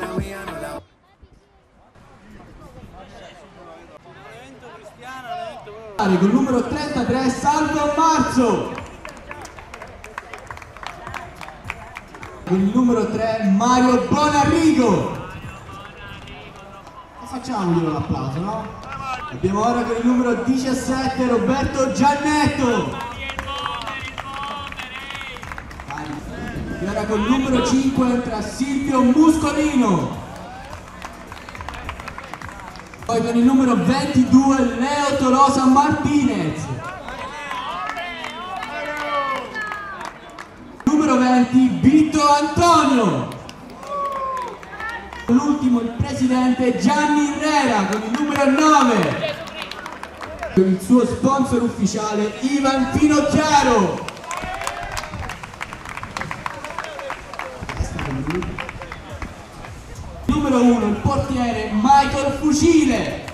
la mía, no la Con il numero 33 Salvo Marzo. Con il numero 3 Mario Bonarrigo. E facciamoglielo l'applauso, no? Abbiamo ora con il numero 17 Roberto Giannetto. Con il numero 5 entra Silvio Muscolino. Poi con il numero 22 Leo Tolosa Martinez. Numero 20 Vito Antonio. L'ultimo il presidente Gianni Herrera con il numero 9. Con il suo sponsor ufficiale Ivan Finocchiaro. Numero 1 il portiere Michael Fucile.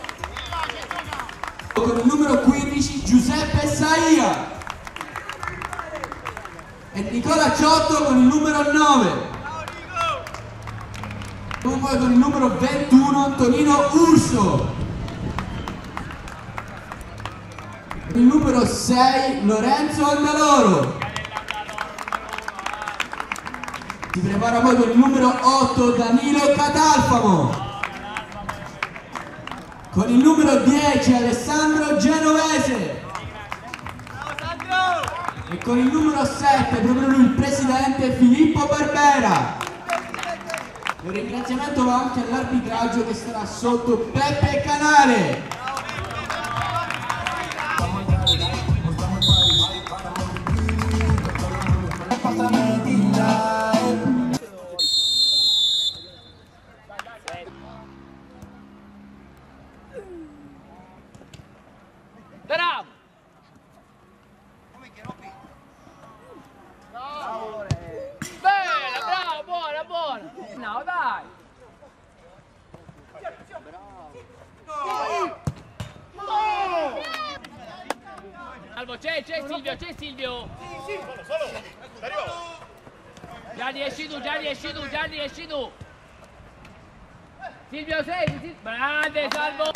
Con il numero 15 Giuseppe Saia. E Nicola Ciotto con il numero 9. Poi con il numero 21 Antonino Urso. Il numero 6 Lorenzo Andaloro. Si prepara poi con il numero 8 Danilo Catalfamo. Con il numero 10 Alessandro Genovese. E con il numero 7 proprio lui il presidente Filippo Barbera. Un ringraziamento va anche all'arbitraggio che sarà sotto Peppe Canale. Salvo, c'è, c'è Silvio, c'è Silvio! Gianni esci tu, Gianni esci tu, Gianni esci tu! Silvio sei, Silvio! Grande, Salvo!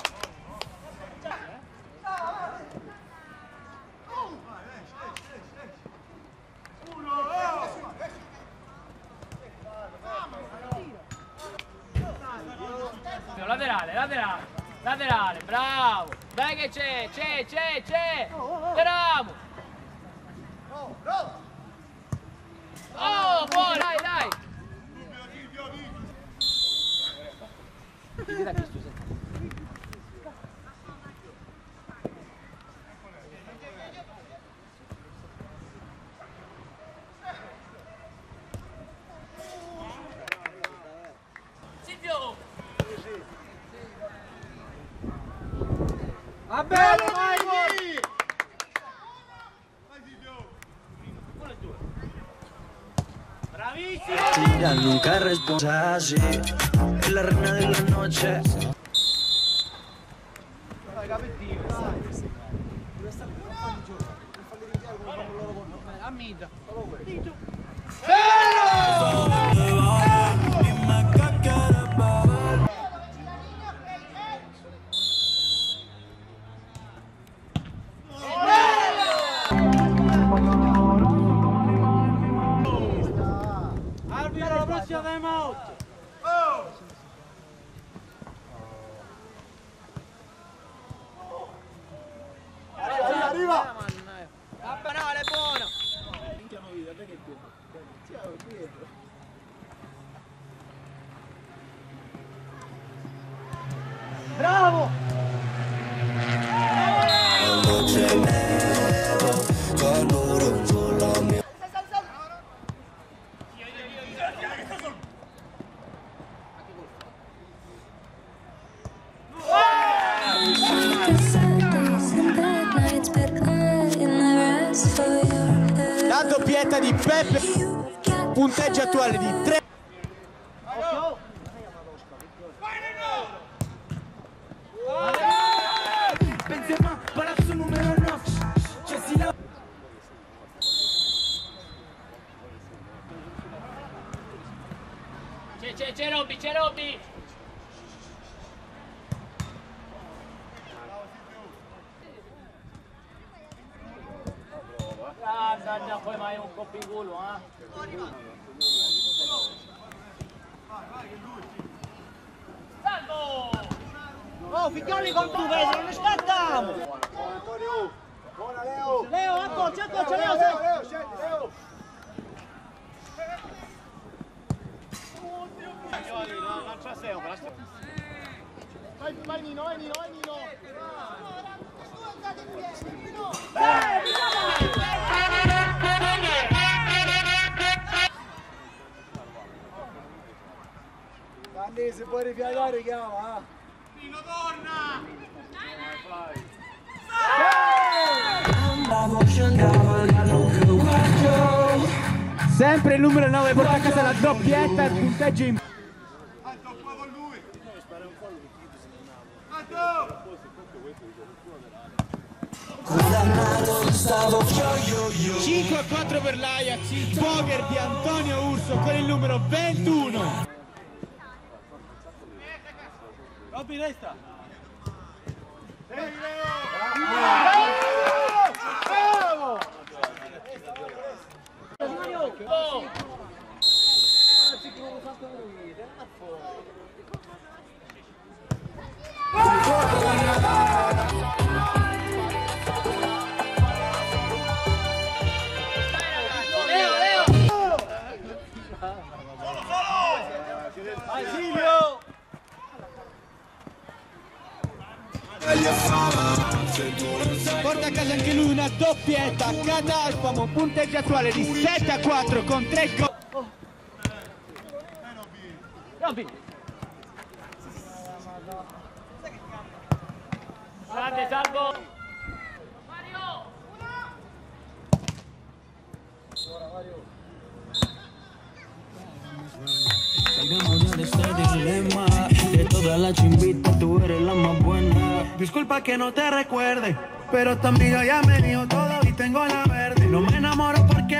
Laterale, laterale, laterale, bravo! Dai che c'è, c'è, c'è, c'è! Bravo! Oh, buono, dai, dai! Silvio! Va bene, vai! Ella nunca responde así. Es la reina de la noche. pressure them out. Oh. Arriva, arriva! Buono! Minchia, è Ciao, Pietro! Doppietta di Peppe, punteggio attuale di 3. Benzema, palazzo numero 9. C'è. C'è, c'è Robby, c'è Robby! Grande, poi mai un coppo in culo, eh? Salvo! Oh, figlioli con tu, vedi, non ne scattiamo! Buona Leo! Leo, accorci, accorci, Leo, Leo. Leo, scendi, Leo! Vai, vai Nino, vai Nino, vai Nino! Danni, se puoi rifiatare chiama, eh! Sempre il numero 9 porta a casa la doppietta e punteggio in Stavo io, io, io 5 a 4 per l'Ajax, il poker di Antonio Urso con il numero 21. Robby, resta! Oh! Leo, Leo! Vai Silvio! Porta a casa anche lui una doppietta, Catalfamo, punteggio attuale di 7 a 4 con 3 gol. Robby! Grande, salvo! Mario! Salgamos ya de este dilema De todas las chimbitas tú eres la más buena Disculpa que no te recuerde Pero tu amiga ya me dijo todo y tengo la verde. No me enamoro porque